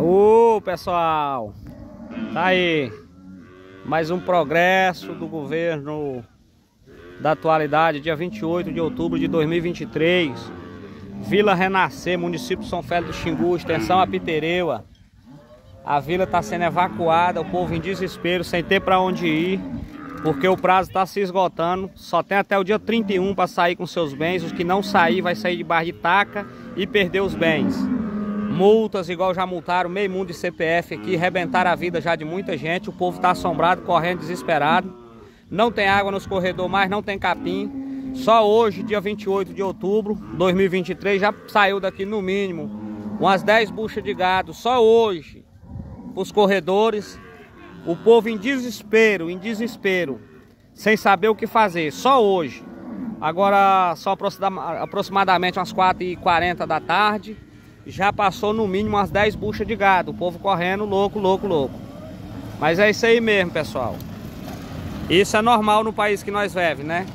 Ô pessoal, tá aí. Mais um progresso do governo da atualidade, dia 28 de outubro de 2023 Vila Renascer, município São Félix do Xingu, extensão Apitereua A vila está sendo evacuada, o povo em desespero, sem ter para onde ir Porque o prazo está se esgotando, só tem até o dia 31 para sair com seus bens. Os que não sair vai sair de barra de taca e perder os bens multas, igual já multaram meio mundo de CPF aqui, rebentaram a vida já de muita gente. O povo está assombrado, correndo desesperado. Não tem água nos corredores mais, não tem capim. Só hoje, dia 28 de outubro de 2023, já saiu daqui no mínimo umas 10 buchas de gado. Só hoje, os corredores. O povo em desespero, em desespero, sem saber o que fazer. Só hoje. Agora, só aproximadamente umas 4h40 da tarde já passou no mínimo umas 10 buchas de gado. O povo correndo louco, louco, louco. Mas é isso aí mesmo, pessoal. Isso é normal no país que nós vivemos, né?